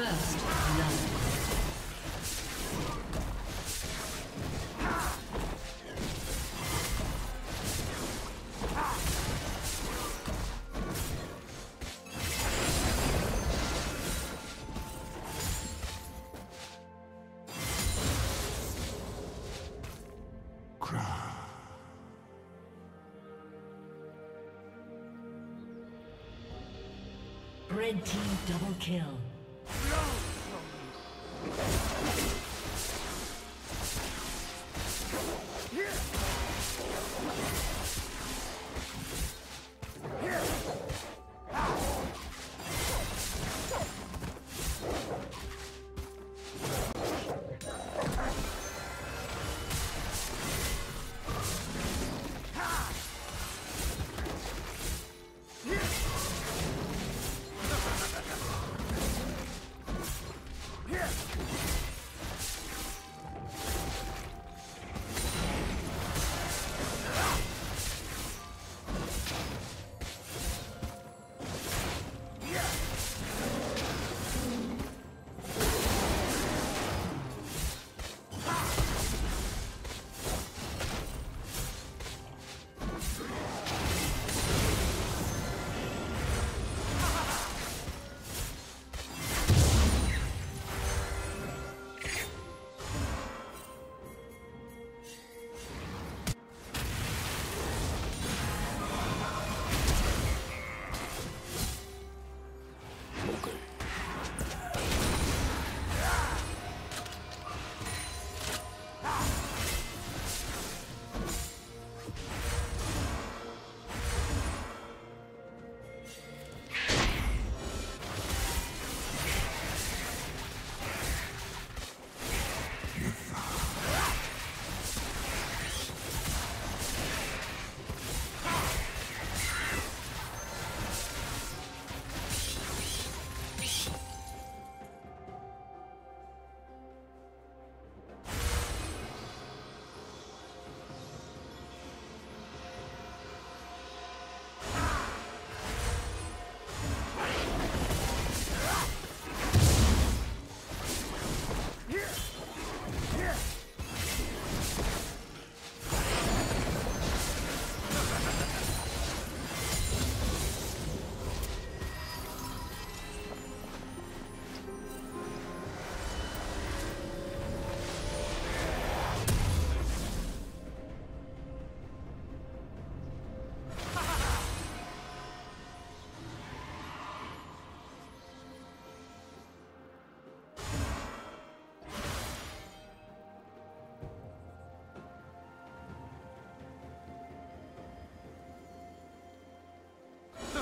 First blood. Red team double kill.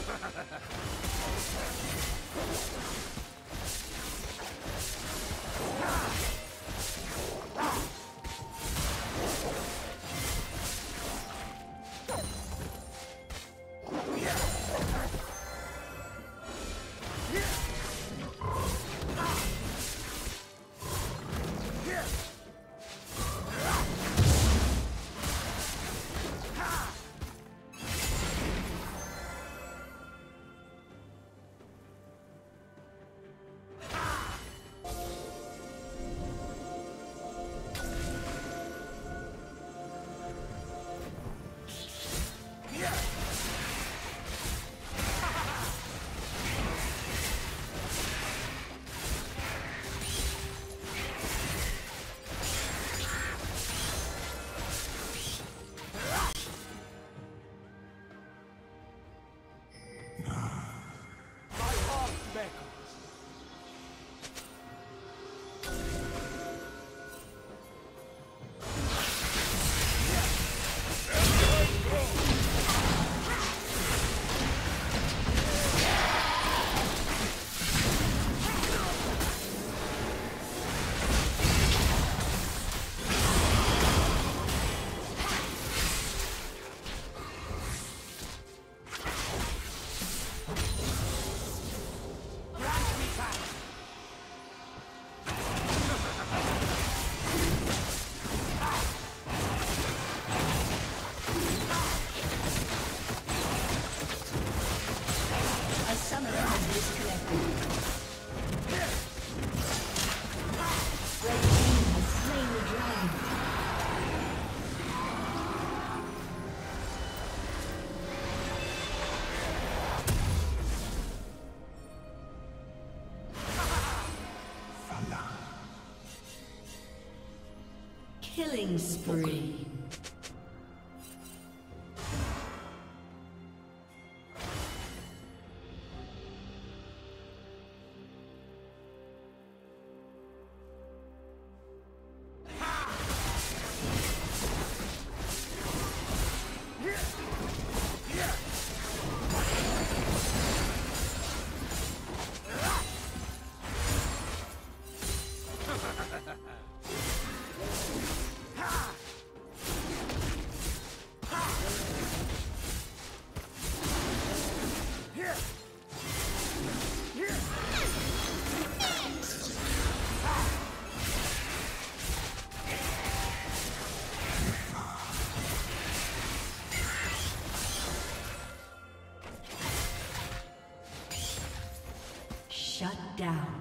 Ha ha ha ha! Killing spree. Down.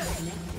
Has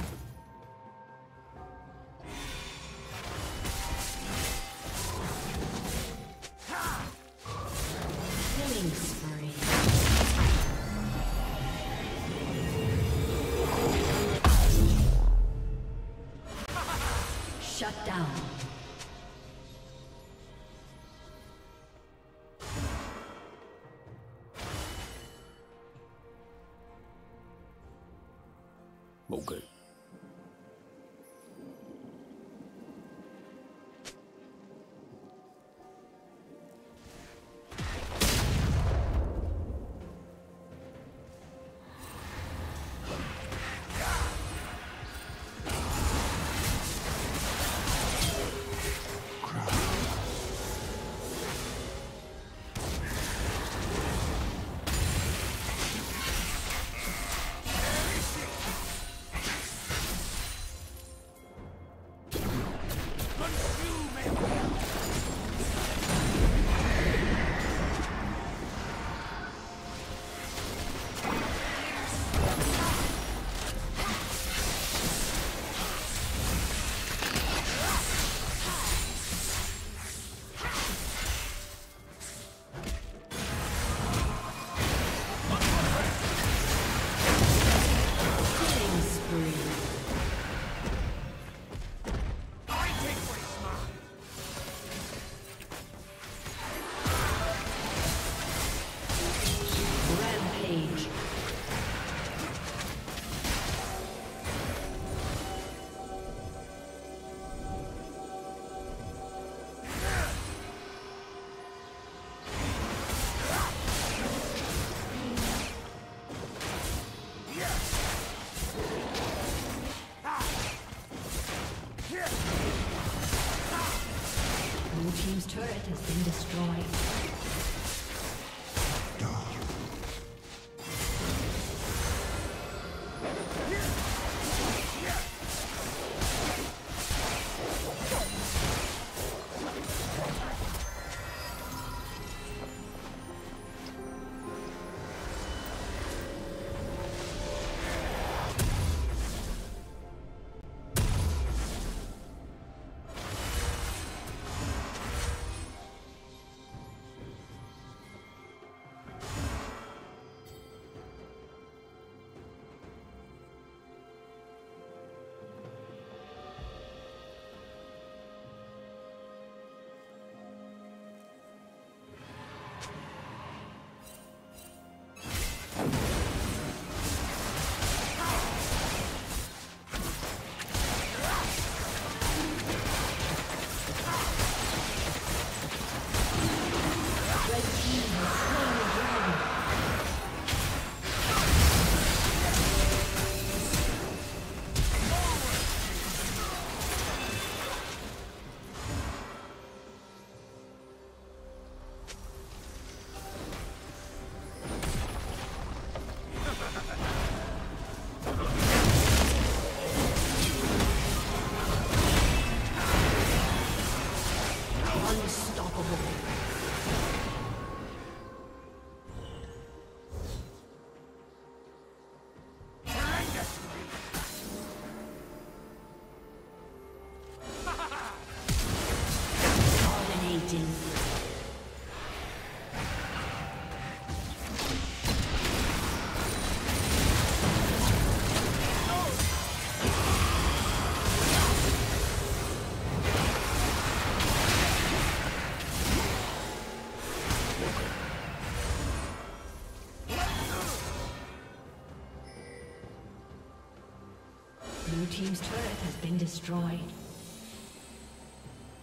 been destroyed.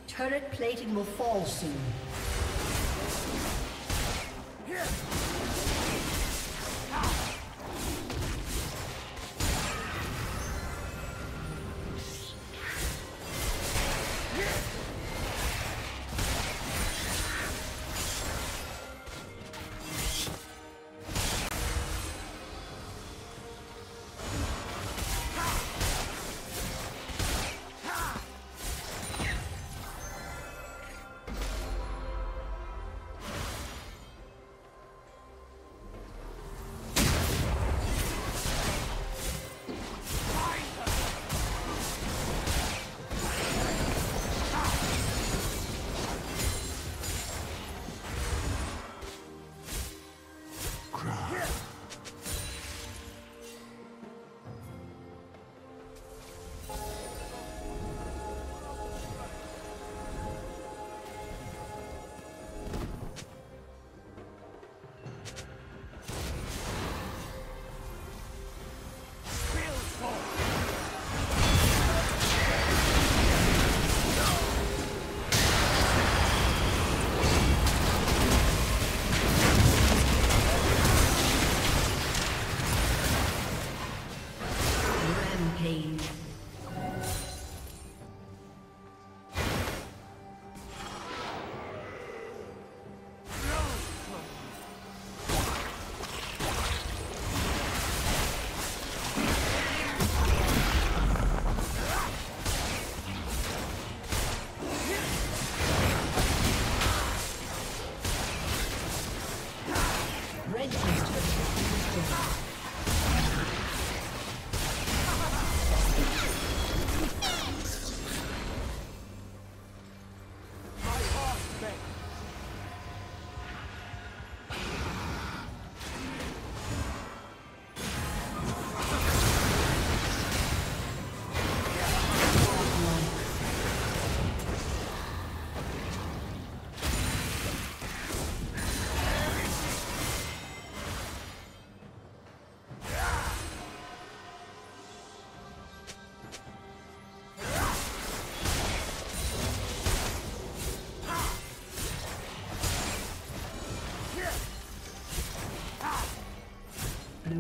Turret plating will fall soon.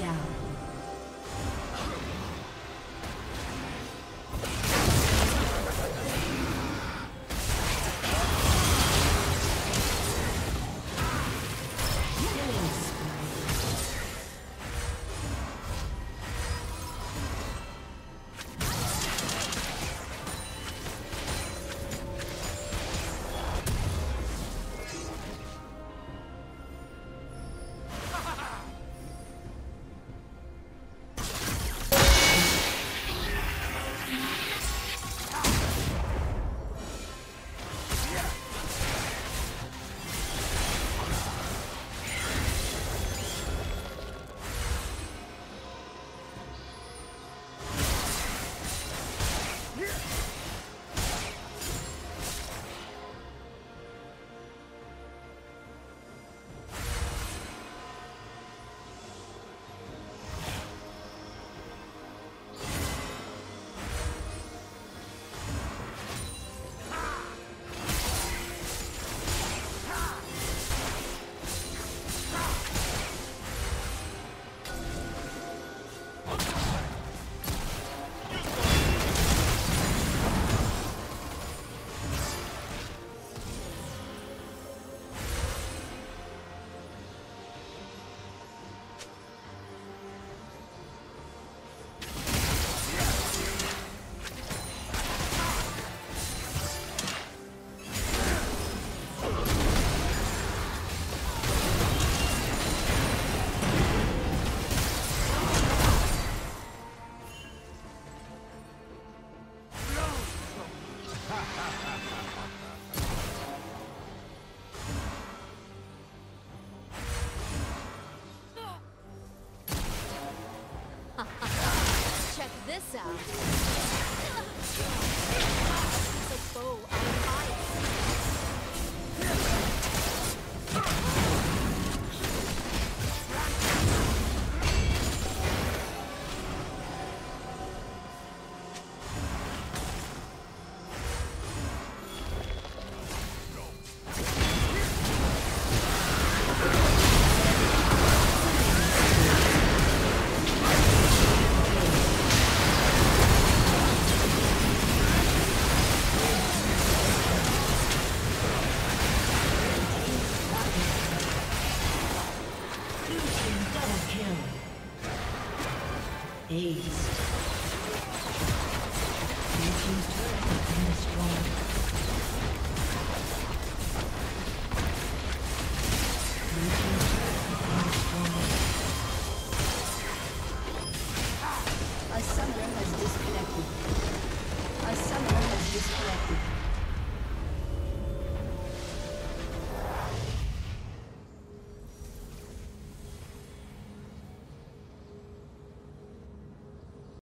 down. Orisa.